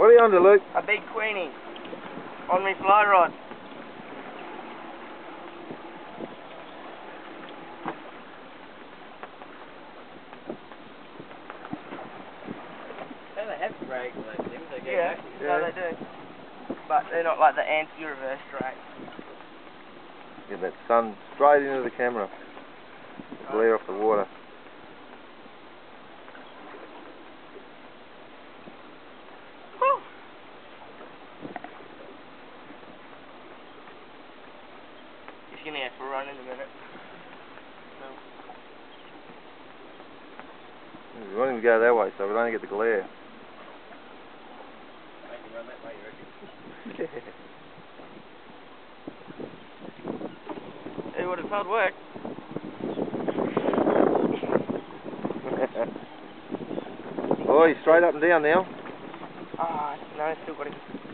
What are you under, Luke? A big queenie on my fly rod. They have drags on those things. They go Yeah, back. so Yeah. they do. But they're not like the anti-reverse drag. Get that sun straight into the camera. Glare off the water. He's gonna have to run in a minute. We want him to go that way, so we'll only get the glare. Make him run that way, you reckon? It would have hard work. oh, he's straight up and down now. Ah, no, still got him.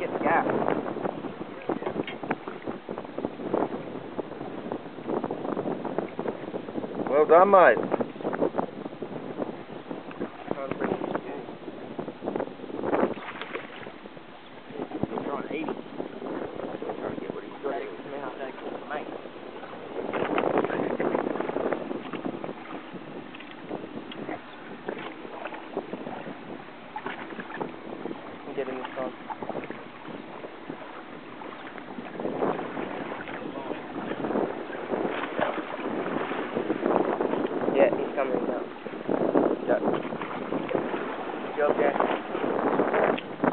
Get the gap. Well done, mate. Trying to bring his spoon. He's trying to eat it. Trying to get what he's got in his mouth. Mate. Get him this time. Yeah, coming now. Yeah. Good job, Jack.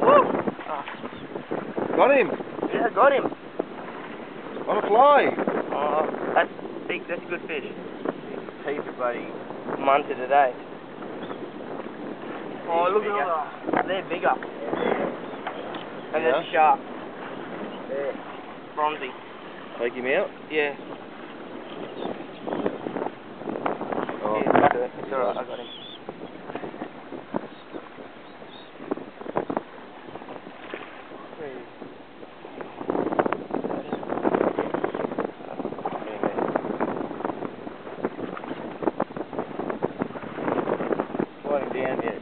Woo! Ah, Got him. yeah, got him. On a fly. Oh, that's big. That's a good fish. He's a bloody munter today. Oh, look at all that. They're bigger. And Yeah. they're sharp. They're bronzy. Take him out. Yeah. খেলা করে Morning, Dan.